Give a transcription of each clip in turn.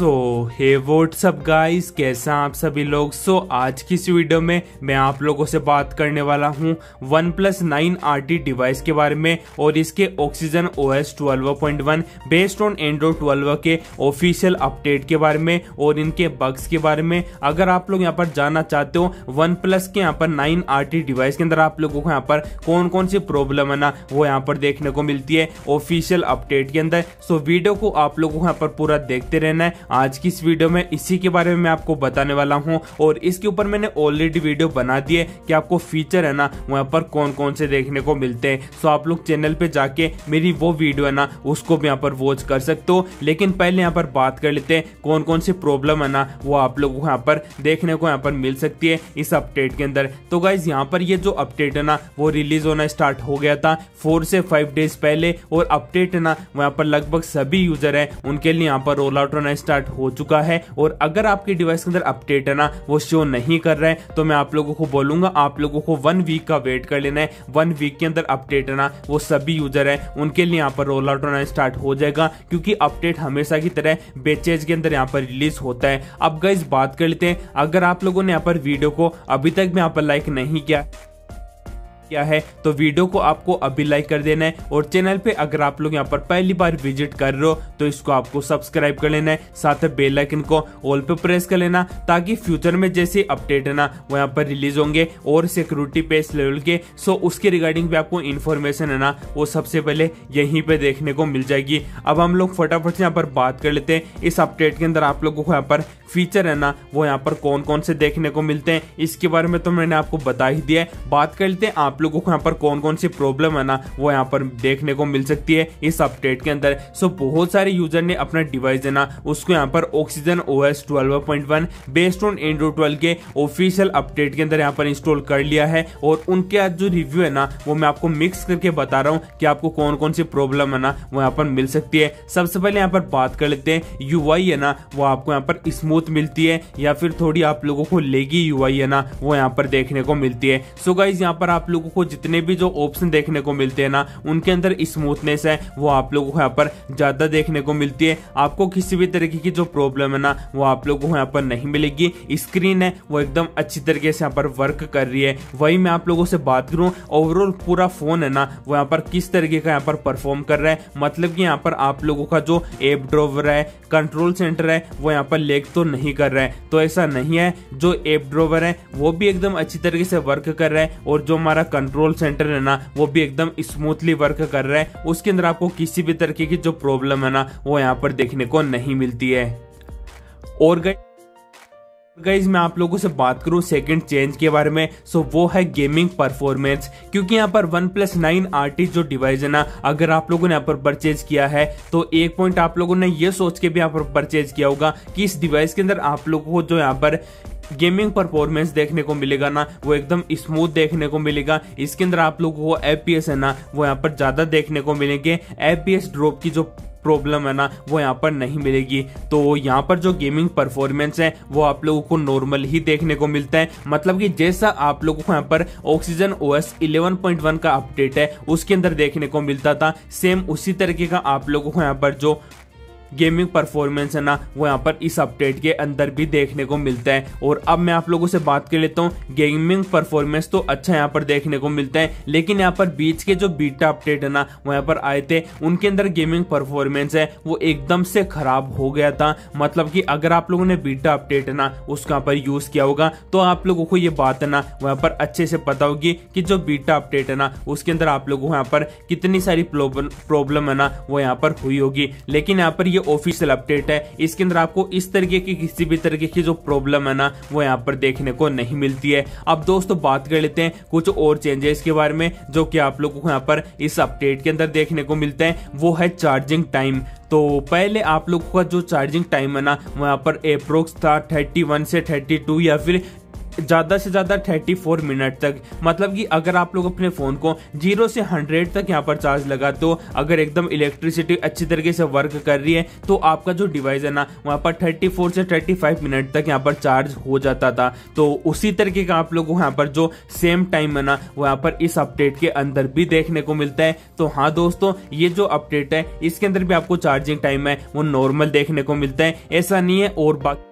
सो हे WhatsApp guys कैसा आप सभी लोग? सो so, आज की इस वीडियो में मैं आप लोगों से बात करने वाला हूँ one plus nine R device के बारे में और इसके Oxygen O S twelve point one based on Android twelve के ऑफिशियल अपडेट के बारे में और इनके बग्स के बारे में। अगर आप लोग यहाँ पर जानना चाहते हो वन प्लस के यहाँ पर नाइन आर डिवाइस के अंदर आप लोगों को यहाँ पर कौन कौन सी प्रॉब्लम है ना वो यहाँ पर देखने को मिलती है ऑफिशियल अपडेट के अंदर। सो so, वीडियो को आप लोगों को यहाँ पर पूरा देखते रहना है आज की इस वीडियो में इसी के बारे में मैं आपको बताने वाला हूँ, और इसके ऊपर मैंने ऑलरेडी वीडियो बना दी है कि आपको फीचर है ना, वहाँ पर कौन कौन से देखने को मिलते हैं। सो आप लोग चैनल पे जाके मेरी वो वीडियो है ना, उसको भी यहाँ पर वॉच कर सकते हो। लेकिन पहले यहाँ पर बात कर लेते हैं कौन कौन सी प्रॉब्लम है ना, वो आप लोगों को यहाँ पर देखने को यहाँ पर मिल सकती है इस अपडेट के अंदर। तो गाइज़ यहाँ पर ये जो अपडेट है ना, वो रिलीज़ होना स्टार्ट हो गया था फोर से फाइव डेज़ पहले, और अपडेट है ना, वहाँ पर लगभग सभी यूज़र है, उनके लिए यहाँ पर रोल आउट होना स्टार्ट हो चुका है और अगर आपके डिवाइस के अंदर अपडेट है ना, वो शो नहीं कर रहा है तो मैं आप लोगों को बोलूँगा, आप लोगों को वन वीक का वेट कर लेना है। वन वीक के अंदर अपडेट है ना, वो सभी यूज़र है, उनके लिए यहाँ पर रोल आउट होना स्टार्ट हो जाएगा, क्योंकि अपडेट हमेशा की तरह बेचेज के अंदर यहाँ पर रिलीज़ होता है। अब गई बात कर लेते हैं, अगर आप लोगों ने यहाँ पर वीडियो को अभी तक भी यहाँ पर लाइक नहीं किया किया है तो वीडियो को आपको अभी लाइक कर देना है और चैनल पे अगर आप लोग यहाँ पर पहली बार विज़िट कर रहे हो तो इसको आपको सब्सक्राइब कर लेना है, साथ में बेल आइकन को ऑल पे प्रेस कर लेना, ताकि फ्यूचर में जैसे अपडेट है ना, वो यहाँ पर रिलीज़ होंगे और सिक्योरिटी पेस लेवल के सो उसके रिगार्डिंग भी आपको इन्फॉर्मेशन है ना, वो सबसे पहले यहीं पर देखने को मिल जाएगी। अब हम लोग फटाफट से यहाँ पर बात कर लेते हैं। इस अपडेट के अंदर आप लोगों को यहाँ पर फीचर है ना, वो यहाँ पर कौन कौन से देखने को मिलते हैं, इसके बारे में तो मैंने आपको बता ही दिया है। बात कर लेते हैं आप लोगों को यहाँ पर कौन कौन सी प्रॉब्लम है ना, वो यहाँ पर देखने को मिल सकती है इस अपडेट के अंदर। सो बहुत सारे यूज़र ने अपना डिवाइस है ना उसको यहाँ पर Oxygen O S based on Android twelve के ऑफिशियल अपडेट के अंदर यहाँ पर इंस्टॉल कर लिया है। और उनके जो रिव्यू है ना, वो मैं आपको मिक्स करके बता रहा हूँ कि आपको कौन कौन सी प्रॉब्लम है ना, वो यहाँ पर मिल सकती है। सबसे पहले यहाँ पर बात कर लेते हैं यूआई है ना, वो आपको यहाँ पर स्मूथ मिलती है, या फिर थोड़ी आप लोगों को लेगी यू है ना, वो यहाँ पर देखने को मिलती है। सो गाइज़ यहाँ पर आप लोगों को जितने भी जो ऑप्शन देखने को मिलते हैं ना, उनके अंदर स्मूथनेस है, वो आप लोगों को यहाँ पर ज़्यादा देखने को मिलती है। आपको किसी भी तरीके की जो प्रॉब्लम है ना, वो आप लोगों को यहाँ पर नहीं मिलेगी। स्क्रीन है, वो एकदम अच्छी तरीके से यहाँ पर वर्क कर रही है। वही मैं आप लोगों से बात करूँ ओवरऑल पूरा फ़ोन है ना, वो यहाँ पर किस तरीके का यहाँ पर परफॉर्म कर रहा है। मतलब कि यहाँ पर आप लोगों का जो एप ड्रोवर है कंट्रोल सेंटर है, वो यहाँ पर लेग तो नहीं कर रहे हैं। तो ऐसा नहीं है। जो एप ड्रोवर है, वो भी एकदम अच्छी तरीके से वर्क कर रहा है। और जो हमारा कंट्रोल सेंटर है ना, वो भी एकदम स्मूथली वर्क कर रहा है। उसके अंदर आपको किसी भी तरीके की जो प्रॉब्लम है ना, वो यहाँ पर देखने को नहीं मिलती है। और गई गाइज़ मैं आप लोगों से बात करूँ सेकंड चेंज के बारे में। सो वो है गेमिंग परफॉर्मेंस क्योंकि यहाँ पर वन प्लस नाइन आर जो डिवाइस है ना, अगर आप लोगों ने यहाँ पर परचेज किया है तो एक पॉइंट आप लोगों ने ये सोच के भी यहाँ पर परचेज किया होगा कि इस डिवाइस के अंदर आप लोगों को जो यहाँ पर गेमिंग परफॉर्मेंस देखने को मिलेगा ना, वो एकदम स्मूथ देखने को मिलेगा। इसके अंदर आप लोगों को एफ़ है ना, वो यहाँ पर ज़्यादा देखने को मिलेंगे। एफ़ ड्रॉप की जो प्रॉब्लम है ना, वो यहाँ पर नहीं मिलेगी। तो यहाँ पर जो गेमिंग परफॉर्मेंस है, वो आप लोगों को नॉर्मल ही देखने को मिलता है। मतलब कि जैसा आप लोगों को यहाँ पर ऑक्सीजन ओ एस का अपडेट है, उसके अंदर देखने को मिलता था। सेम उसी तरीके का आप लोगों को यहाँ पर जो गेमिंग परफॉर्मेंस है ना वो यहाँ पर इस अपडेट के अंदर भी देखने को मिलता है। और अब मैं आप लोगों से बात कर लेता हूँ, गेमिंग परफॉर्मेंस तो अच्छा यहाँ पर देखने को मिलता है, लेकिन यहाँ पर बीच के जो बीटा अपडेट है ना वो यहाँ पर आए थे, उनके अंदर गेमिंग परफॉर्मेंस है, वो एकदम से खराब हो गया था। मतलब कि अगर आप लोगों ने बीटा अपडेट है ना, उसका पर यूज़ किया होगा तो आप लोगों को ये बात है ना, वहाँ पर अच्छे से पता होगी कि जो बीटा अपडेट है ना, उसके अंदर आप लोगों को यहाँ पर कितनी सारी प्रॉब्लम है ना, वो यहाँ पर हुई होगी। लेकिन यहाँ पर ये ऑफिशियल अपडेट है। इसके अंदर आपको इस तरीके की, किसी भी तरीके की जो प्रॉब्लम है ना, वो यहाँ पर देखने को नहीं मिलती है। अब दोस्तों, बात कर लेते हैं कुछ और चेंजेस के बारे में, जो कि आप लोगों को यहाँ पर इस अपडेट के अंदर देखने को मिलता है। वो है चार्जिंग टाइम तो पहले आप लोगों का जो चार्जिंग टाइम है ना वहाँ पर अप्रोक्स था 31 से 32 या फिर ज़्यादा से ज़्यादा 34 मिनट तक। मतलब कि अगर आप लोग अपने फ़ोन को ज़ीरो से हंड्रेड तक यहाँ पर चार्ज लगाते हो अगर एकदम इलेक्ट्रिसिटी अच्छी तरीके से वर्क कर रही है तो आपका जो डिवाइस है ना, वहाँ पर 34 से 35 मिनट तक यहाँ पर चार्ज हो जाता था। तो उसी तरीके का आप लोगों को यहाँ पर जो सेम टाइम है ना वो यहाँ पर इस अपडेट के अंदर भी देखने को मिलता है। तो हाँ दोस्तों, ये जो अपडेट है, इसके अंदर भी आपको चार्जिंग टाइम है, वो नॉर्मल देखने को मिलता है। ऐसा नहीं है और बाकी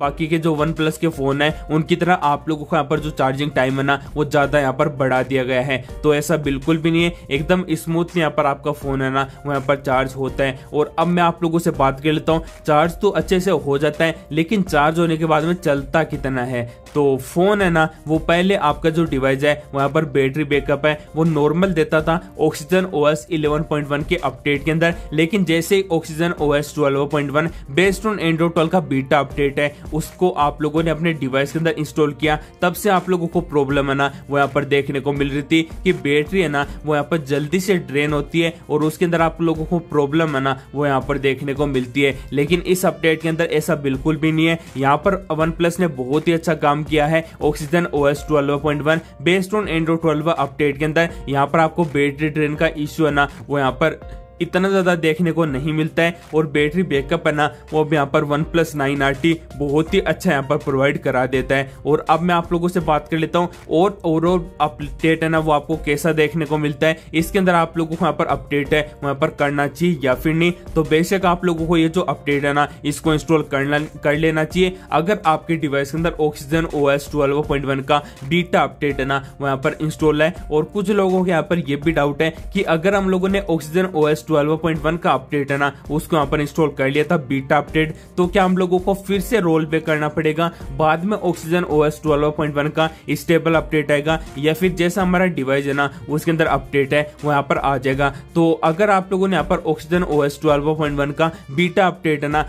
बाकी के जो वन प्लस के फ़ोन है, उनकी तरह आप लोगों को यहाँ पर जो चार्जिंग टाइम है ना, वो ज़्यादा यहाँ पर बढ़ा दिया गया है। तो ऐसा बिल्कुल भी नहीं है। एकदम स्मूथली यहाँ पर आपका फ़ोन है ना, वो यहाँ पर चार्ज होता है। और अब मैं आप लोगों से बात कर लेता हूँ। चार्ज तो अच्छे से हो जाता है, लेकिन चार्ज होने के बाद में चलता कितना है? तो फ़ोन है ना, वो पहले आपका जो डिवाइस है वहाँ पर बैटरी बैकअप है। वो नॉर्मल देता था ऑक्सीजन ओएस 11.1 के अपडेट के अंदर। लेकिन जैसे Oxygen OS 12.1 based on Android 12 का बीटा अपडेट है उसको आप लोगों ने अपने डिवाइस के अंदर इंस्टॉल किया, तब से आप लोगों को प्रॉब्लम है ना, वो यहाँ पर देखने को मिल रही थी कि बैटरी है ना, वो यहाँ पर जल्दी से ड्रेन होती है और उसके अंदर आप लोगों को प्रॉब्लम है ना, वो यहाँ पर देखने को मिलती है। लेकिन इस अपडेट के अंदर ऐसा बिल्कुल भी नहीं है। यहाँ पर वन प्लस ने बहुत ही अच्छा काम किया है Oxygen OS 12.1 based on Android 12 update के अंदर, यहाँ पर आपको बैटरी ड्रेन का इश्यू है ना, वो यहाँ पर इतना ज़्यादा देखने को नहीं मिलता है और बैटरी बैकअप है ना, वो अब यहाँ पर one plus nine R T बहुत ही अच्छा यहाँ पर प्रोवाइड करा देता है। और अब मैं आप लोगों से बात कर लेता हूँ और ओवरऑल अपडेट है ना, वो आपको कैसा देखने को मिलता है। इसके अंदर आप लोगों को यहाँ पर अपडेट है, वहाँ पर करना चाहिए या फिर नहीं। तो बेशक आप लोगों को ये जो अपडेट है ना, इसको इंस्टॉल करना, कर लेना चाहिए। अगर आपके डिवाइस के अंदर Oxygen O S twelve point one का बीटा अपडेट है ना, वहाँ पर इंस्टॉल है। और कुछ लोगों के यहाँ पर यह भी डाउट है कि अगर हम लोगों ने ऑक्सीजन ओ एस 12.1 का अपडेट है ना, उसको यहाँ पर इंस्टॉल कर लिया था बीटा अपडेट तो क्या हम लोगों को फिर से रोल पे करना पड़ेगा? बाद में ऑक्सीजन ओएस 12.1 का स्टेबल अपडेट आएगा, या फिर जैसा हमारा डिवाइस है ना, उसके अंदर अपडेट है, वो यहाँ पर आ जाएगा। तो अगर आप लोगों ने यहाँ पर ऑक्सीजन ओ एस का बीटा अपडेट है ना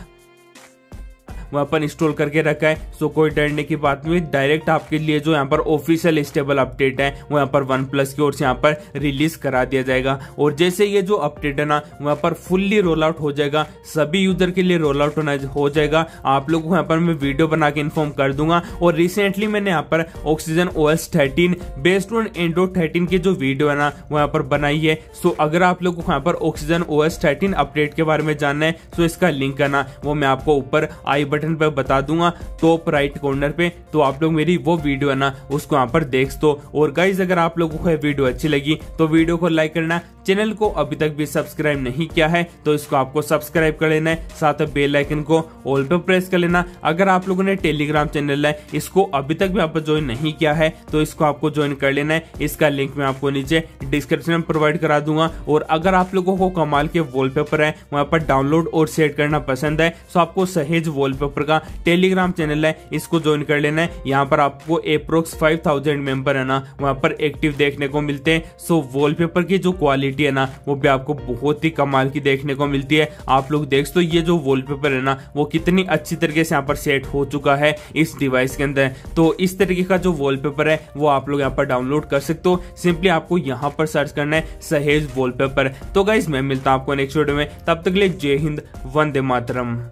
वहाँ पर इंस्टॉल करके रखा है। सो कोई डरने की बात नहीं डायरेक्ट आपके लिए जो यहाँ पर ऑफिशियल स्टेबल अपडेट है, वो यहाँ पर वन प्लस की ओर से यहाँ पर रिलीज़ करा दिया जाएगा। और जैसे ये जो अपडेट है ना, वहाँ पर फुल्ली रोल आउट हो जाएगा। सभी यूज़र के लिए रोल आउट होना हो जाएगा। आप लोगों को यहाँ पर मैं वीडियो बना के इन्फॉर्म कर दूँगा। और रिसेंटली मैंने यहाँ पर Oxygen O S thirteen based on Android thirteen की जो वीडियो है ना, वो यहाँ पर बनाई है। सो अगर आप लोगों को यहाँ पर Oxygen O S thirteen update के बारे में जानना है तो इसका लिंक है ना, वो मैं आपको ऊपर आई बटन पर बता दूँगा टॉप राइट कॉर्नर पे तो आप लोग मेरी वो वीडियो है ना, उसको यहाँ पर देख दो और गाइज़ अगर आप लोगों को वीडियो अच्छी लगी तो वीडियो को लाइक करना चैनल को अभी तक भी सब्सक्राइब नहीं किया है तो इसको आपको सब्सक्राइब कर लेना है, साथ में बेल आइकन को ऑल पे प्रेस कर लेना। अगर आप लोगों ने टेलीग्राम चैनल है, इसको अभी तक भी आप ज्वाइन नहीं किया है तो इसको आपको ज्वाइन कर लेना है, इसका लिंक मैं आपको नीचे डिस्क्रिप्शन में प्रोवाइड करा दूँगा। और अगर आप लोगों को कमाल के वॉलपेपर है, वहाँ पर डाउनलोड और सेट करना पसंद है तो आपको सहेज वॉलपेपर का टेलीग्राम चैनल है, इसको ज्वाइन कर लेना है। यहाँ पर आपको अप्रोक्स फाइव थाउज़ेंड मेंबर है ना, वहाँ पर एक्टिव देखने को मिलते हैं। सो वॉलपेपर की जो क्वालिटी है ना, वो भी आपको बहुत ही कमाल की देखने को मिलती है। आप लोग देख तो ये जो वॉलपेपर है ना, वो कितनी अच्छी तरीके से यहाँ पर सेट हो चुका है इस डिवाइस के अंदर। तो इस तरीके का जो वॉलपेपर है, वो आप लोग यहाँ पर डाउनलोड कर सकते हो। सिंपली आपको यहाँ पर सर्च करना है, सहेज वॉलपेपर तो गाइज़ मैं मिलता हूँ आपको नेक्स्ट वीडियो में। तब तक लिए जय हिंद, वंदे मातरम।